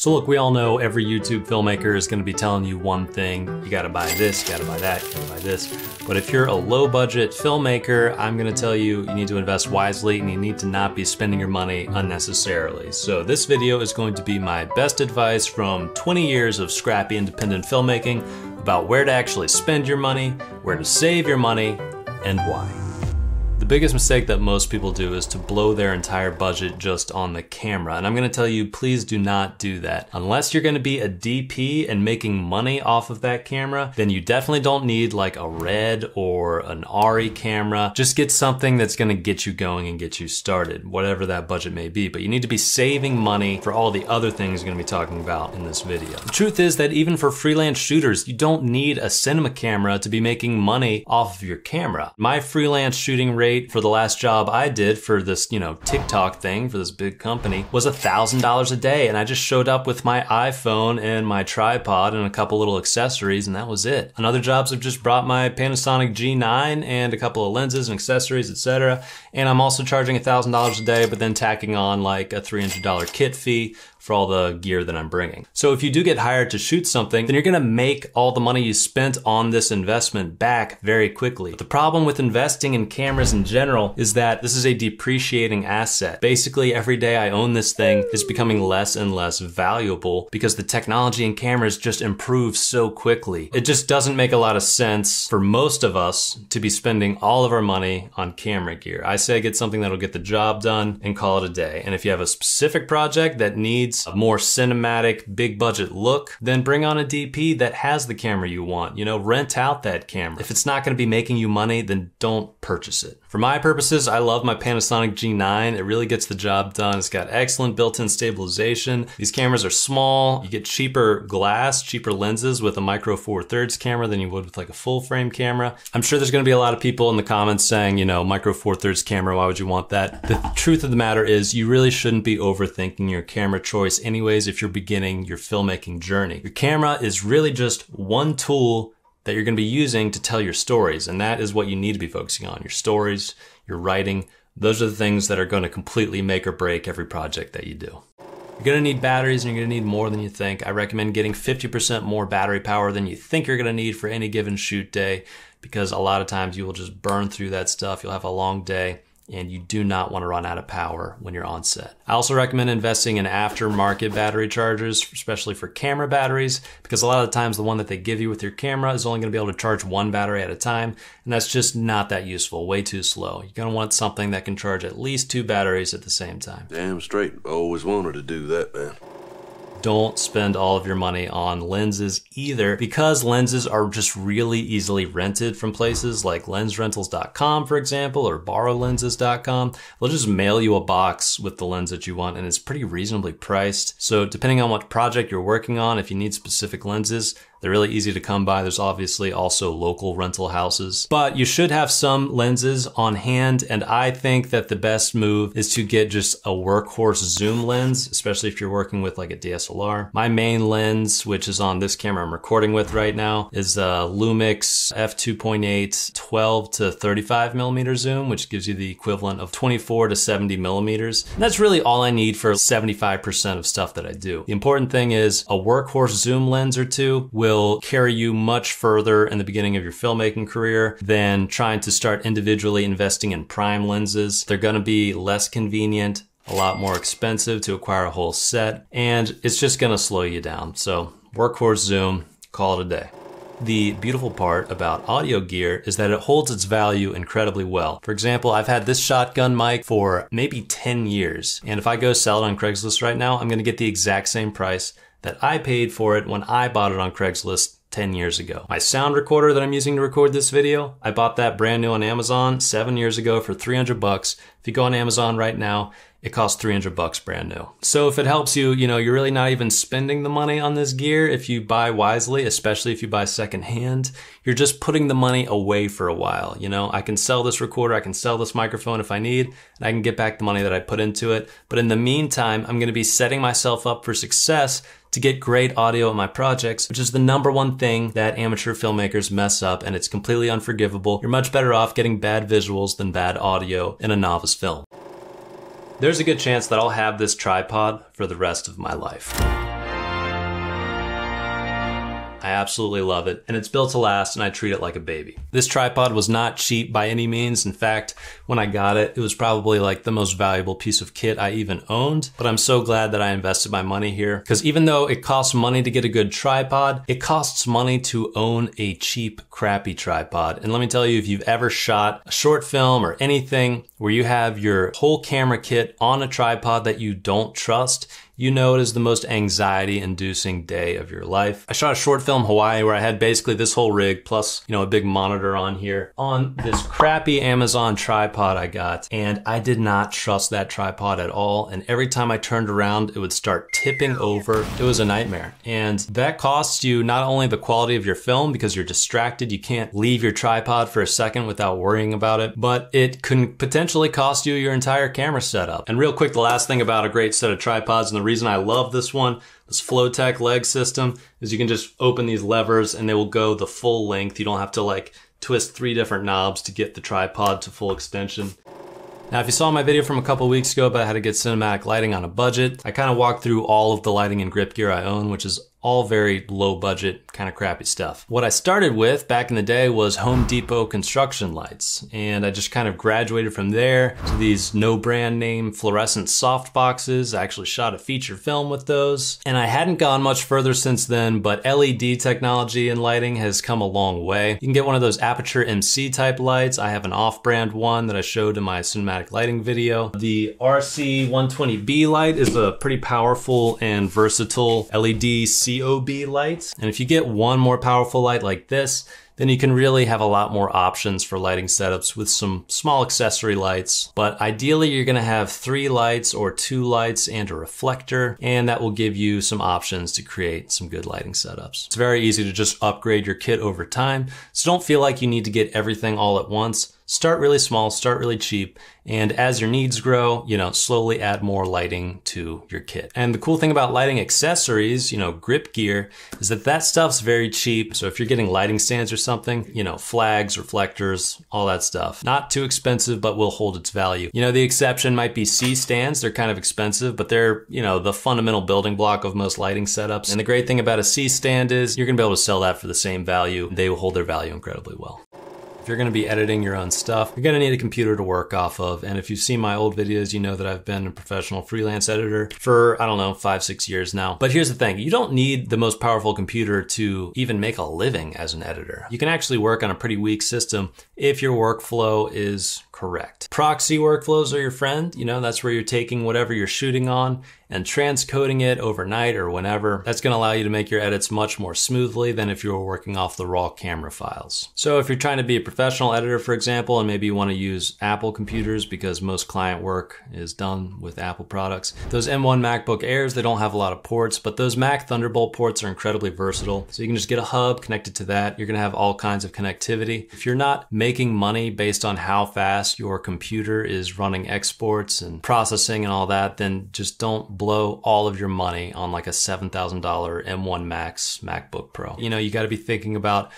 So look, we all know every YouTube filmmaker is gonna be telling you one thing. You gotta buy this, you gotta buy that, you gotta buy this. But if you're a low budget filmmaker, I'm gonna tell you, you need to invest wisely and you need to not be spending your money unnecessarily. So this video is going to be my best advice from 20 years of scrappy independent filmmaking about where to actually spend your money, where to save your money, and why. Biggest mistake that most people do is to blow their entire budget just on the camera. And I'm gonna tell you, please do not do that. Unless you're gonna be a DP and making money off of that camera, then you definitely don't need like a red or an ARRI camera. Just get something that's gonna get you going and get you started, whatever that budget may be. But you need to be saving money for all the other things you're gonna be talking about in this video. The truth is that even for freelance shooters, you don't need a cinema camera to be making money off of your camera. My freelance shooting rate rate for the last job I did for this, you know, TikTok thing for this big company was a thousand dollars a day. And I just showed up with my iPhone and my tripod and a couple little accessories and that was it. And other jobs have just brought my Panasonic G9 and a couple of lenses and accessories, etc. And I'm also charging a thousand dollars a day, but then tacking on like a $300 kit fee for all the gear that I'm bringing. So if you do get hired to shoot something, then you're gonna make all the money you spent on this investment back very quickly. The problem with investing in cameras in general is that this is a depreciating asset. Basically, every day I own this thing is becoming less and less valuable because the technology in cameras just improves so quickly. It just doesn't make a lot of sense for most of us to be spending all of our money on camera gear. I say get something that'll get the job done and call it a day. And if you have a specific project that needs needs a more cinematic, big budget look, then bring on a DP that has the camera you want. You know, rent out that camera. If it's not gonna be making you money, then don't purchase it. For my purposes, I love my Panasonic G9. It really gets the job done. It's got excellent built-in stabilization. These cameras are small. You get cheaper glass, cheaper lenses with a micro four thirds camera than you would with like a full frame camera. I'm sure there's gonna be a lot of people in the comments saying, you know, micro four thirds camera, why would you want that? The truth of the matter is you really shouldn't be overthinking your camera choice anyways if you're beginning your filmmaking journey. Your camera is really just one tool that you're going to be using to tell your stories. And that is what you need to be focusing on your stories, your writing. Those are the things that are going to completely make or break every project that you do. You're going to need batteries and you're going to need more than you think. I recommend getting 50% more battery power than you think you're going to need for any given shoot day because a lot of times you will just burn through that stuff. You'll have a long day and you do not want to run out of power when you're on set. I also recommend investing in aftermarket battery chargers, especially for camera batteries, because a lot of the times the one that they give you with your camera is only going to be able to charge one battery at a time, and that's just not that useful, way too slow. You're going to want something that can charge at least two batteries at the same time. Damn straight. Always wanted to do that, man don't spend all of your money on lenses either because lenses are just really easily rented from places like lensrentals.com, for example, or borrowlenses.com. They'll just mail you a box with the lens that you want and it's pretty reasonably priced. So depending on what project you're working on, if you need specific lenses, they're really easy to come by. There's obviously also local rental houses, but you should have some lenses on hand. And I think that the best move is to get just a workhorse zoom lens, especially if you're working with like a DSLR. My main lens, which is on this camera I'm recording with right now, is a Lumix f2.8 12 to 35 millimeter zoom, which gives you the equivalent of 24 to 70 millimeters. And that's really all I need for 75% of stuff that I do. The important thing is a workhorse zoom lens or two will will carry you much further in the beginning of your filmmaking career than trying to start individually investing in prime lenses. They're going to be less convenient, a lot more expensive to acquire a whole set, and it's just going to slow you down. So workhorse zoom, call it a day. The beautiful part about audio gear is that it holds its value incredibly well. For example, I've had this shotgun mic for maybe 10 years, and if I go sell it on Craigslist right now, I'm gonna get the exact same price that I paid for it when I bought it on Craigslist 10 years ago. My sound recorder that I'm using to record this video, I bought that brand new on Amazon seven years ago for 300 bucks. If you go on Amazon right now, it costs 300 bucks brand new. So if it helps you, you know, you're really not even spending the money on this gear if you buy wisely, especially if you buy secondhand. You're just putting the money away for a while. You know, I can sell this recorder, I can sell this microphone if I need, and I can get back the money that I put into it. But in the meantime, I'm gonna be setting myself up for success to get great audio in my projects, which is the number one thing that amateur filmmakers mess up and it's completely unforgivable. You're much better off getting bad visuals than bad audio in a novice film. There's a good chance that I'll have this tripod for the rest of my life. I absolutely love it, and it's built to last, and I treat it like a baby. This tripod was not cheap by any means. In fact, when I got it, it was probably like the most valuable piece of kit I even owned, but I'm so glad that I invested my money here, because even though it costs money to get a good tripod, it costs money to own a cheap, crappy tripod. And let me tell you, if you've ever shot a short film or anything where you have your whole camera kit on a tripod that you don't trust, you know it is the most anxiety inducing day of your life. I shot a short film Hawaii where I had basically this whole rig plus, you know, a big monitor on here on this crappy Amazon tripod I got. And I did not trust that tripod at all. And every time I turned around, it would start tipping over. It was a nightmare. And that costs you not only the quality of your film because you're distracted, you can't leave your tripod for a second without worrying about it, but it can potentially cost you your entire camera setup. And real quick, the last thing about a great set of tripods and the reason I love this one, this Flowtech leg system, is you can just open these levers and they will go the full length. You don't have to like twist three different knobs to get the tripod to full extension. Now, if you saw my video from a couple weeks ago about how to get cinematic lighting on a budget, I kind of walked through all of the lighting and grip gear I own, which is all very low budget, kind of crappy stuff. What I started with back in the day was Home Depot construction lights, and I just kind of graduated from there to these no brand name fluorescent soft boxes. I actually shot a feature film with those, and I hadn't gone much further since then, but LED technology in lighting has come a long way. You can get one of those Aputure MC type lights. I have an off brand one that I showed in my cinematic lighting video. The RC120B light is a pretty powerful and versatile LED COB light. And if you get one more powerful light like this, then you can really have a lot more options for lighting setups with some small accessory lights. But ideally, you're gonna have three lights or two lights and a reflector, and that will give you some options to create some good lighting setups. It's very easy to just upgrade your kit over time, so don't feel like you need to get everything all at once. Start really small, start really cheap, and as your needs grow, you know, slowly add more lighting to your kit. And the cool thing about lighting accessories, you know, grip gear, is that that stuff's very cheap. So if you're getting lighting stands or something, you know, flags, reflectors, all that stuff. Not too expensive, but will hold its value. You know, the exception might be C stands. They're kind of expensive, but they're, you know, the fundamental building block of most lighting setups. And the great thing about a C stand is you're gonna be able to sell that for the same value. They will hold their value incredibly well. If you're gonna be editing your own stuff, you're gonna need a computer to work off of. And if you've seen my old videos, you know that I've been a professional freelance editor for, I don't know, five, six years now. But here's the thing, you don't need the most powerful computer to even make a living as an editor. You can actually work on a pretty weak system if your workflow is correct. Proxy workflows are your friend. You know, that's where you're taking whatever you're shooting on and transcoding it overnight or whenever. That's going to allow you to make your edits much more smoothly than if you were working off the raw camera files. So if you're trying to be a professional editor, for example, and maybe you want to use Apple computers because most client work is done with Apple products, those M1 MacBook Airs, they don't have a lot of ports, but those Mac Thunderbolt ports are incredibly versatile. So you can just get a hub connected to that. You're going to have all kinds of connectivity. If you're not making money based on how fast your computer is running exports and processing and all that, then just don't blow all of your money on like a $7,000 M1 Max MacBook Pro. You know, you got to be thinking about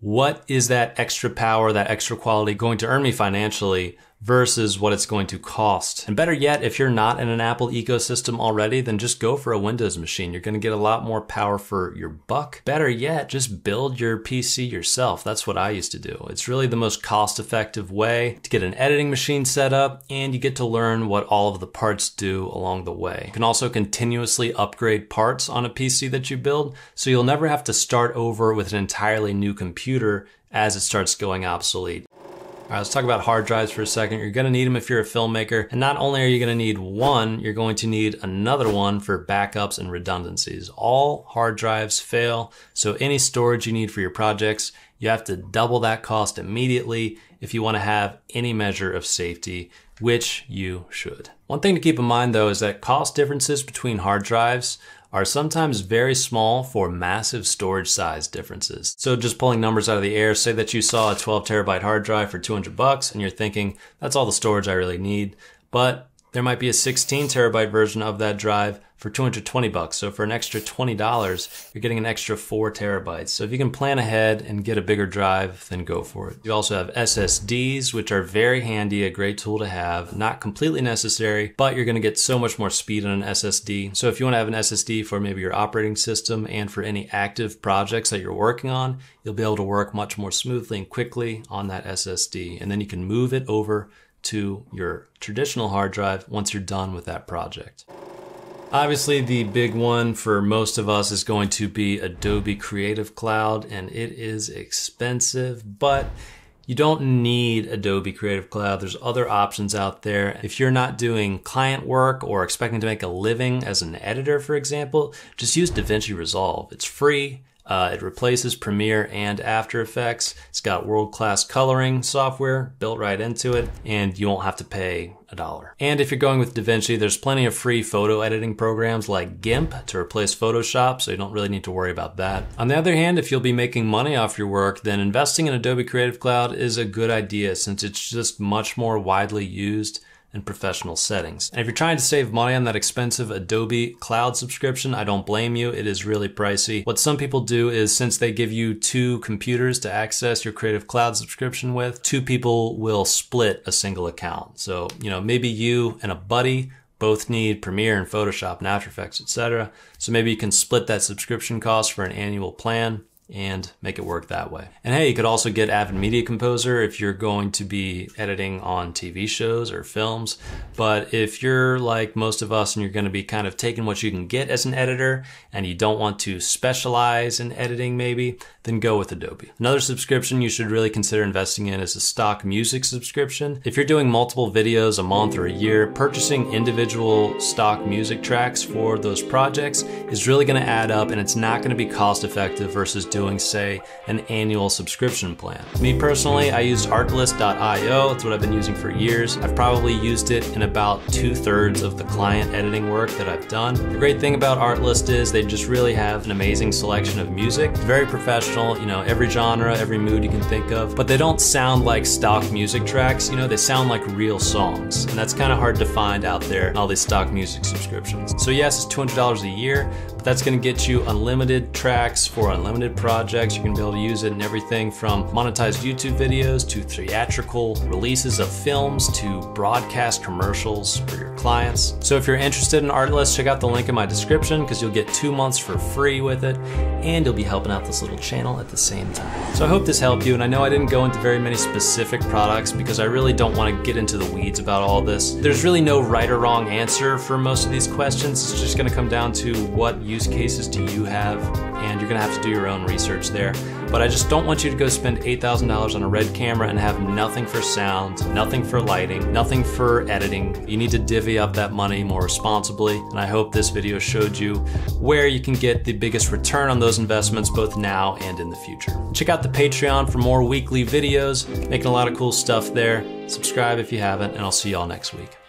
what is that extra power, that extra quality going to earn me financially versus what it's going to cost. And better yet, if you're not in an Apple ecosystem already, then just go for a Windows machine. You're going to get a lot more power for your buck. Better yet, just build your PC yourself. That's what I used to do. It's really the most cost effective way to get an editing machine set up and you get to learn what all of the parts do along the way. You can also continuously upgrade parts on a PC that you build, so you'll never have to start over with an entirely new computer as it starts going obsolete. All right, let's talk about hard drives for a second. You're gonna need them if you're a filmmaker. And not only are you gonna need one, you're going to need another one for backups and redundancies. All hard drives fail, so any storage you need for your projects, you have to double that cost immediately if you wanna have any measure of safety, which you should. One thing to keep in mind though is that cost differences between hard drives are sometimes very small for massive storage size differences. So just pulling numbers out of the air, say that you saw a 12 terabyte hard drive for 200 bucks and you're thinking, that's all the storage I really need. But There might be a 16 terabyte version of that drive for 220 bucks. So for an extra $20, you're getting an extra four terabytes. So if you can plan ahead and get a bigger drive, then go for it. You also have SSDs, which are very handy, a great tool to have, not completely necessary, but you're going to get so much more speed on an SSD. So if you want to have an SSD for maybe your operating system and for any active projects that you're working on, you'll be able to work much more smoothly and quickly on that SSD. And then you can move it over to your traditional hard drive once you're done with that project. Obviously, the big one for most of us is going to be Adobe Creative Cloud, and it is expensive, but you don't need Adobe Creative Cloud. There's other options out there. If you're not doing client work or expecting to make a living as an editor, for example, just use DaVinci Resolve. It's free. Uh, it replaces Premiere and After Effects. It's got world-class coloring software built right into it, and you won't have to pay a dollar. And if you're going with DaVinci, there's plenty of free photo editing programs like GIMP to replace Photoshop, so you don't really need to worry about that. On the other hand, if you'll be making money off your work, then investing in Adobe Creative Cloud is a good idea since it's just much more widely used and professional settings. And if you're trying to save money on that expensive Adobe cloud subscription, I don't blame you. It is really pricey. What some people do is since they give you two computers to access your Creative Cloud subscription with, two people will split a single account. So, you know, maybe you and a buddy both need Premiere and Photoshop and After Effects, etc. So maybe you can split that subscription cost for an annual plan and make it work that way. And hey, you could also get Avid Media Composer if you're going to be editing on TV shows or films. But if you're like most of us and you're going to be kind of taking what you can get as an editor and you don't want to specialize in editing maybe, then go with Adobe. Another subscription you should really consider investing in is a stock music subscription. If you're doing multiple videos a month or a year, purchasing individual stock music tracks for those projects is really going to add up and it's not going to be cost effective versus doing, say, an annual subscription plan. Me personally, I use artlist.io. It's what I've been using for years. I've probably used it in about two thirds of the client editing work that I've done. The great thing about Artlist is they just really have an amazing selection of music. It's very professional, you know, every genre, every mood you can think of, but they don't sound like stock music tracks, you know, they sound like real songs. And that's kind of hard to find out there in all these stock music subscriptions. So yes, it's $200 a year, that's gonna get you unlimited tracks for unlimited projects. You're gonna be able to use it in everything from monetized YouTube videos to theatrical releases of films to broadcast commercials for your clients. So if you're interested in Artlist, check out the link in my description because you'll get two months for free with it and you'll be helping out this little channel at the same time. So I hope this helped you and I know I didn't go into very many specific products because I really don't want to get into the weeds about all this. There's really no right or wrong answer for most of these questions. It's just going to come down to what use cases do you have and you're to have to do your own research there. But I just don't want you to go spend $8,000 on a red camera and have nothing for sound, nothing for lighting, nothing for editing. You need to divvy up that money more responsibly. And I hope this video showed you where you can get the biggest return on those investments both now and in the future. Check out the Patreon for more weekly videos, making a lot of cool stuff there. Subscribe if you haven't, and I'll see y'all next week.